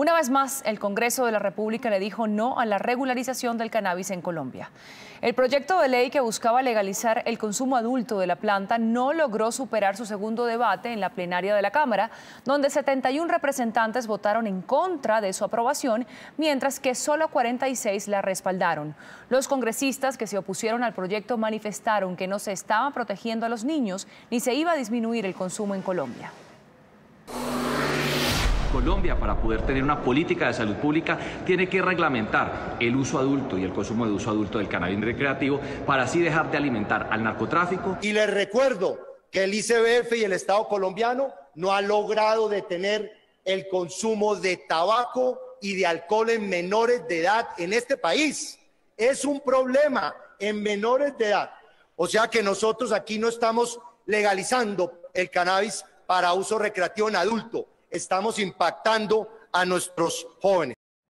Una vez más, el Congreso de la República le dijo no a la regularización del cannabis en Colombia. El proyecto de ley que buscaba legalizar el consumo adulto de la planta no logró superar su segundo debate en la plenaria de la Cámara, donde 71 representantes votaron en contra de su aprobación, mientras que solo 46 la respaldaron. Los congresistas que se opusieron al proyecto manifestaron que no se estaba protegiendo a los niños ni se iba a disminuir el consumo en Colombia. Colombia, para poder tener una política de salud pública, tiene que reglamentar el uso adulto y el consumo de uso adulto del cannabis recreativo para así dejar de alimentar al narcotráfico. Y les recuerdo que el ICBF y el Estado colombiano no ha logrado detener el consumo de tabaco y de alcohol en menores de edad en este país. Es un problema en menores de edad. O sea que nosotros aquí no estamos legalizando el cannabis para uso recreativo en adulto estamos impactando a nuestros jóvenes.